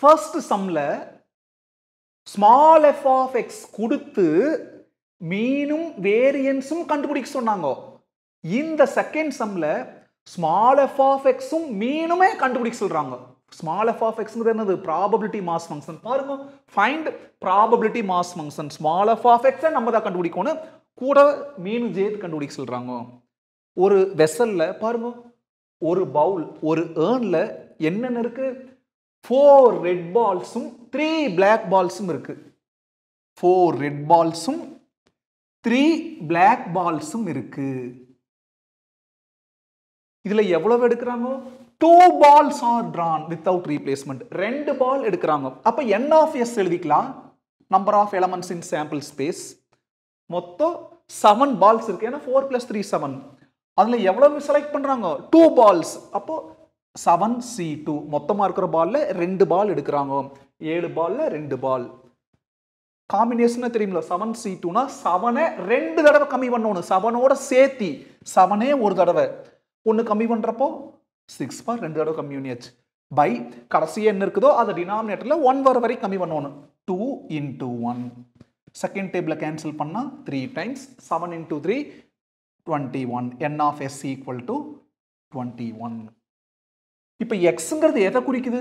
First சம்ல small F of x கொடுத்து மீனும் வேரியன்ஸும் கண்டுபிடிக்க சொன்னாங்க. இந்த செகண்ட் சம்ல ஸ்மால் எஃப் ஆஃப் எக்ஸும் மீனுமே கண்டுபிடிக்க சொல்றாங்க. ஸ்மால் எஃப் ஆஃப் எக்ஸ்ங்கிறது என்னது? ப்ராபபிலிட்டி மாஸ் ஃபங்க்ஷன் பாருங்க find probability mass function small F of எக்ஸை நம்ம தான் கண்டுபிடிக்கணும் கூட மீன் ஜேத் கண்டுபிடிக்க சொல்றாங்க. ஒரு வெசல்ல பாருங்க ஒரு பவுல் ஒரு ஏர்னில் என்னென்ன இருக்குது ஃபோர் ரெட் பால்ஸும் த்ரீ பிளாக் பால்ஸும் இருக்கு. ஃபோர் ரெட் பால்ஸும் த்ரீ பிளாக் பால்ஸும் இருக்கு. இதுல எவ்வளவு எடுக்கிறாங்க? Two balls are drawn without replacement ரெண்டு பால் எடுக்கிறாங்க. அப்ப என் ஆஃப் எஸ் எழுதிக்கலாம். Number of elements in sample space மொத்தம் செவன் பால்ஸ் இருக்கு. ஏன்னா ஃபோர் பிளஸ் த்ரீ செவன் அதுல எவ்வளவு செலக்ட் பண்றாங்க? டூ பால்ஸ் அப்போ செவன் சி டூ மொத்தமாக இருக்கிற பாலில் ரெண்டு பால் எடுக்கிறாங்க. ஏழு பாலில் ரெண்டு பால் காம்பினேஷன் தெரியுமில்ல செவன் சி டூனா செவனை ரெண்டு தடவை கம்மி பண்ணணும். செவனோட சேர்த்தி செவனே ஒரு தடவை. ஒன்று கம்மி பண்ணுறப்போ சிக்ஸ் பார் ரெண்டு தடவை கம்மி பண்ணியாச்சு. பை கடைசியாக என்ன இருக்குதோ அதை டினாமினேட்டரில் ஒன் வர வரைக்கும் கம்மி பண்ணணும். டூ இன்டூ ஒன் செகண்ட் டேபிளை கேன்சல் பண்ணால் three times seven into three twenty one N of S equal to twenty one இப்போ எக்ஸுங்கிறது எதை குறிக்குது?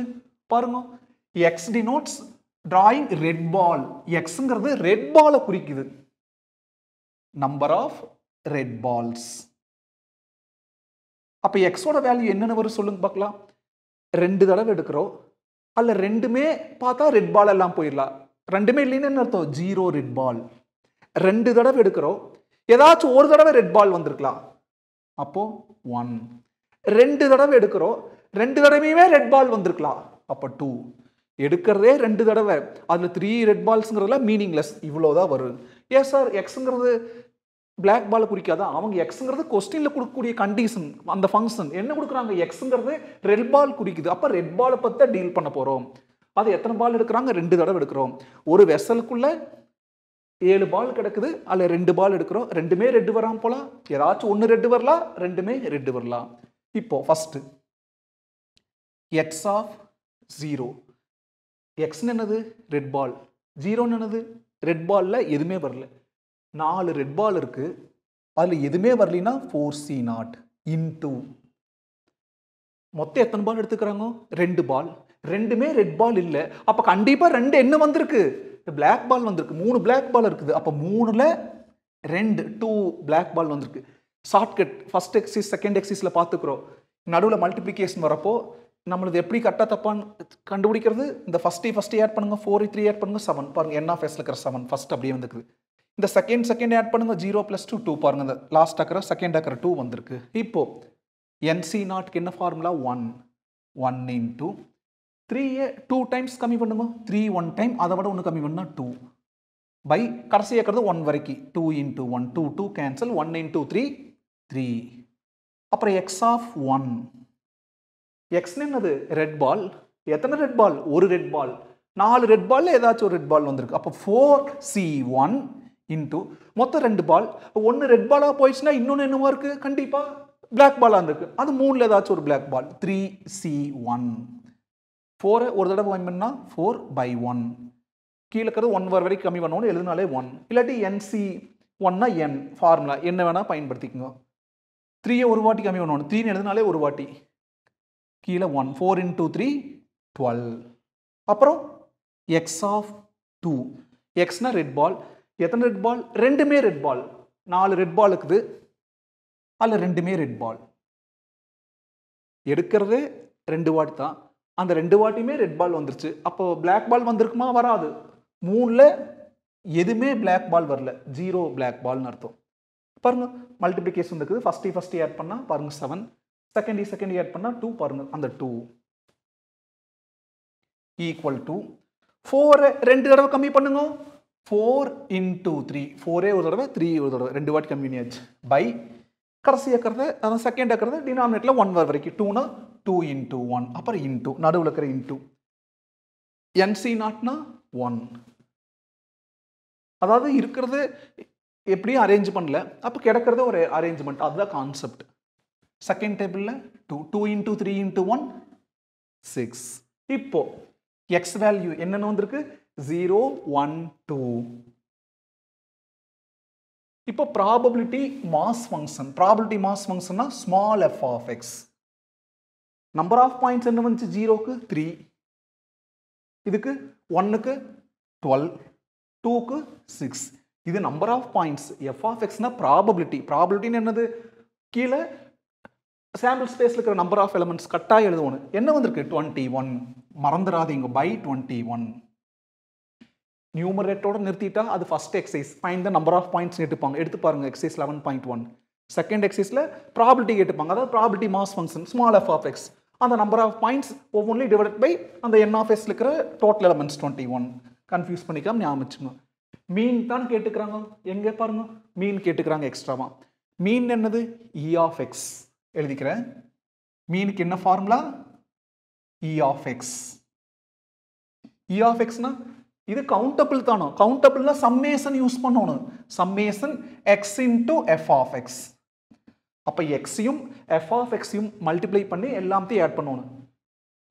பாருங்க. X denotes drawing red ball எக்ஸுங்கிறது red பாலை குறிக்குது. நம்பர் ஆஃப் ரெட் பால்ஸ் அப்போ எக்ஸோட வேல்யூ என்னென்ன வரும் சொல்லுங்க பார்க்கலாம். ரெண்டு தடவை எடுக்கிறோம். அல்ல ரெண்டுமே பார்த்தா ரெட் பால் எல்லாம் போயிடலாம் ரெண்டுமே இல்லைன்னு என்ன அர்த்தம்? ஜீரோ ரெட் பால் ரெண்டு தடவை எடுக்கிறோம். ஏதாச்சும் ஒரு தடவை ரெட் பால் வந்திருக்கலாம். அப்போ ஒன் ரெண்டு தடவை எடுக்கிறோம். ரெண்டு தடவையுமே ரெட் பால் வந்திருக்கலாம். அப்போ டூ எடுக்கிறதே ரெண்டு தடவை. அதில் த்ரீ ரெட் பால்ஸுங்கிறதுல மீனிங்லெஸ் இவ்வளோதான் வரும். ஏன் சார் எக்ஸுங்கிறது பிளாக் பால் குறிக்காதா? அவங்க எக்ஸுங்கிறது கொஸ்டினில் கொடுக்கக்கூடிய கண்டிஷன் அந்த ஃபங்க்ஷன் என்ன கொடுக்குறாங்க? எக்ஸுங்கிறது ரெட் பால் குறிக்குது. அப்போ ரெட் பாலை பற்றி தான் டீல் பண்ண போகிறோம் அது எத்தனை பால் எடுக்கிறாங்க? ரெண்டு தடவை எடுக்கிறோம். ஒரு வெசலுக்குள்ளே ஏழு பால் கிடக்குது. அதில் ரெண்டு பால் எடுக்கிறோம். ரெண்டுமே ரெட்டு வராமல் போகலாம் ஏதாச்சும் ஒன்று ரெட்டு வரலாம். ரெண்டுமே ரெட்டு வரலாம். இப்போது ஃபஸ்ட்டு எக்ஸ் ஆஃப் ஜீரோ எக்ஸ்னு என்னது? ரெட் பால் ஜீரோன்னு என்னது? ரெட் பாலில் எதுவுமே வரல. நாலு ரெட் பால் இருக்குது அதில் எதுவுமே வரலினா ஃபோர் சி நாட் இன்டூ மொத்தம் எத்தனை பால் எடுத்துக்கிறாங்க? ரெண்டு பால் ரெண்டுமே ரெட் பால் இல்லை. அப்போ கண்டிப்பாக ரெண்டு என்ன வந்திருக்கு? பிளாக் பால் வந்திருக்கு. மூணு பிளாக் பால் இருக்குது. அப்போ மூணில் ரெண்டு டூ பிளாக் பால் வந்திருக்கு. ஷார்ட்கட் ஃபர்ஸ்ட் எக்ஸிஸ் செகண்ட் எக்ஸிஸில் பார்த்துக்குறோம். நடுவில் மல்டிப்ளிகேஷன் வரப்போ நம்மளது எப்படி கரெக்டாக தப்பான்னு கண்டுபிடிக்கிறது? இந்த ஃபஸ்ட்டு ஃபஸ்ட்டு ஆட் பண்ணுங்கள் ஃபோர் த்ரீ ஆட் பண்ணுங்கள் செவன் பாருங்கள் என்ன ஃபேஸில் இருக்கிற செவன் ஃபஸ்ட் அப்படியே வந்துருக்குது இந்த செகண்ட் செகண்ட் ஆட் பண்ணுங்க ஜீரோ ப்ளஸ் டூ டூ பாருங்க இந்த லாஸ்ட் அக்கற செகண்ட் அக்கற டூ வந்திருக்கு. இப்போ என்சி நாட்க்கு என்ன ஃபார்முலா ஒன் ஒன் இன்டூ த்ரீயே டூ டைம்ஸ் கம்மி பண்ணுங்க. த்ரீ ஒன் டைம் அதை விட ஒன்று கம்மி பண்ணால் டூ பை கடைசி ஏக்கிறது ஒன் வரைக்கும் two into one two two cancel one into three three அப்புறம் எக்ஸ் ஆஃப் ஒன் எக்ஸ் என்னது ரெட் பால் எத்தனை ரெட் பால் ஒரு ரெட் பால் நாலு ரெட் பால்ல ஏதாச்சும் ஒரு ரெட் பால் வந்திருக்கு. அப்போ ஃபோர் சி ஒன் இன்டூ மொத்தம் ரெண்டு பால் ஒன்று ரெட் பாலாக போயிடுச்சுன்னா இன்னொன்று என்னவோ இருக்கு? கண்டிப்பாக பிளாக் பாலாக இருந்திருக்கு. அது மூணில் ஏதாச்சும் ஒரு black ball three C one ஃபோரை ஒரு தடவை கம்மி பண்ணால் ஃபோர் பை ஒன் கீழே இருக்கிறது ஒன் வர வரைக்கும் கம்மி பண்ணணும் எழுதினாலே ஒன் இல்லாட்டி என்சி ஒன்னா என் ஃபார்முலா என்ன வேணால் பயன்படுத்திக்கோங்க. த்ரீயை ஒரு வாட்டி கம்மி பண்ணணும். த்ரீன்னு எழுதினாலே ஒரு வாட்டி. கீழே one four into three twelve அப்புறம் எக்ஸ் ஆஃப் டூ எக்ஸ்னா ரெட் பால் எத்தனை ரெட் பால் ரெண்டுமே ரெட் பால் நாலு ரெட் பால் இருக்குது. அதில் ரெண்டுமே ரெட் பால் எடுக்கிறதே ரெண்டு வாட்டி தான். அந்த ரெண்டு வாட்டியுமே ரெட் பால் வந்துருச்சு. அப்போ பிளாக் பால் வந்திருக்குமா? வராது. மூணில் எதுவுமே பிளாக் பால் வரல. ஜீரோ பிளாக் பால்னு அர்த்தம். பாருங்கள் மல்டிப்ளிகேஷன் இருக்குது ஃபஸ்ட்டு ஃபஸ்ட்டு ஆட் பண்ணால் பாருங்கள் செவன் செகண்ட் செகண்ட் ஆட் பண்ணால் டூ பாருங்கள். அந்த டூ ஈக்குவல் டு ஃபோரை ரெண்டு தடவை கம்மி பண்ணுங்க. ஃபோர் இன்டூ த்ரீ ஃபோரே ஒரு தடவை த்ரீ ஒரு தடவை. ரெண்டு வாட்டி கம்மி பை கடைசி ஏக்கிறது அதான் செகண்ட் ஏக்கிறது டினாமினேட்டில் ஒன் வர வரைக்கும். டூனா டூ இன்டூ ஒன் அப்புறம் இன்டூ நடுவில் இருக்கிற இன்டூ என்சி நாட்னா ஒன் அதாவது இருக்கிறது எப்படியும் அரேஞ்ச் பண்ணல. அப்போ கிடக்கிறது ஒரு அரேஞ்ச்மெண்ட் அதுதான் கான்செப்ட் செகண்ட் டேபிளில் two two into three into one six இப்போ எக்ஸ் வேல்யூ என்னென்ன வந்திருக்கு? ஜீரோ ஒன் டூ இப்போ probability mass function probability mass ஃபங்க்ஷன்னா small f of x number of points என்ன வந்துச்சு? ஜீரோக்கு த்ரீ இதுக்கு ஒன்னுக்கு டுவெல் டூக்கு சிக்ஸ் இது number of points f of எக்ஸ்னா probability ப்ராபபிலிட்டின்னு என்னது? கீழே சாம்பிள் ஸ்பேஸில் இருக்கிற நம்பர் ஆஃப் எலமெண்ட்ஸ் கட்டாக எழுதுவோம் என்ன வந்திருக்கு? டுவெண்ட்டி ஒன் மறந்துடாதீங்க பை டுவெண்ட்டி ஒன் நியூமரேட்டோட நிறுத்திட்டா அது first exercise find the number of points எடுத்துப்பாங்க எடுத்து பாருங்க exercise eleven point one second எக்ஸைஸில் probability கேட்டுப்பாங்க. அதாவது probability mass function small f of x அந்த நம்பர் ஆஃப் பாயிண்ட்ஸ் ஒவ்வொன்றிலும் டிவைட் பை அந்த என் ஆஃப் எக்ஸ் இருக்கிற total elements twenty one confuse பண்ணிக்காம ஞாபகம் மீன் தான் கேட்டுக்கிறாங்க. எங்கே பாருங்க? மீன் கேட்டுக்கிறாங்க எக்ஸ்ட்ராவாக மீன் என்னது? இ ஆஃப் எக்ஸ் எழுதிக்கிறேன். மீனுக்கு என்ன formula e of x e of எக்ஸ்னா இது கவுண்டபிள் தானோ? கவுண்டபிள்னா சம்மேஷன் யூஸ் பண்ணணும். Summation x into f of x அப்போ எக்ஸையும் எஃப் ஆஃப் எக்ஸையும் மல்டிப்ளை பண்ணி எல்லாத்தையும் ஆட் பண்ணணும்.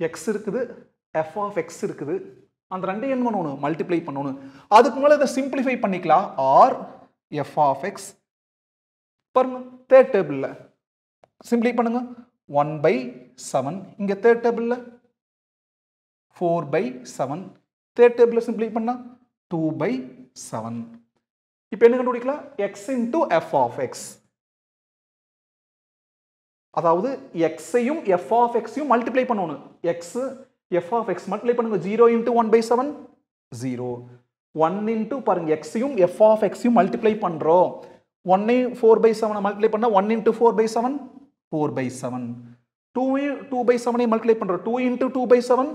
எக்ஸ் இருக்குது எஃப் ஆஃப் எக்ஸ் இருக்குது. அந்த ரெண்டையும் என்ன பண்ணணும்? மல்டிப்ளை பண்ணணும். அதுக்கு மேலே இதை சிம்பிளிஃபை பண்ணிக்கலாம். ஆர் எஃப் ஆஃப் எக்ஸ் பாருங்க தேர்ட் டேபிளில் சிம்பிளி பண்ணுங்க. ஒன் பை செவன் இங்கே தேர்ட் டேபிளில் ஃபோர் பை செவன் தேர்ட் டேபிளில் சிம்பிளி பண்ணால் டூ பை செவன் இப்போ என்ன கண்டுபிடிக்கலாம்? X into f of x அதாவது எக்ஸையும் எஃப் ஆஃப் எக்ஸையும் மல்டிப்ளை பண்ணணும். X f of x multiply பண்ணுங்க. Zero into one by seven zero one into பாருங்க எக்ஸையும் எஃப் ஆஃப் எக்ஸையும் மல்டிப்ளை பண்ணுறோம் ஒன்னையும் ஃபோர் பை செவனை மல்டிப்ளை பண்ணால் one into four by seven four by seven two two by செவனை multiply பண்ணுறோம் two into two by seven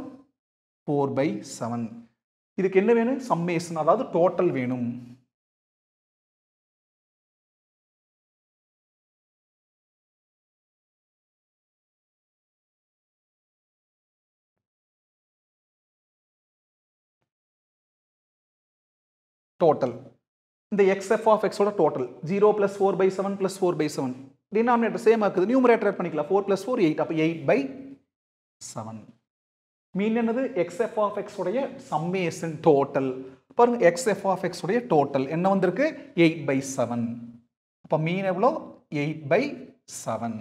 four by seven இதுக்கு என்ன வேணும்? சம்மேஷன் அதாவது டோட்டல் வேணும். டோட்டல் இந்த எக்ஸ் எஃப் ஆஃப் எக்ஸோட total zero plus four by seven plus four by seven denominator same ஆகுது numerator பண்ணிக்கலாம். ஃபோர் ப்ளஸ் ஃபோர் எயிட் அப்போ எயிட் பை செவன் மீன் என்னது? எக்ஸ்எஃப் ஆஃப் எக்ஸ் உடைய சம்மேஷன் டோட்டல் பாருங்க x f of X உடைய total என்ன வந்திருக்கு? எயிட் பை செவன் அப்போ மீன் எவ்வளோ? Eight by seven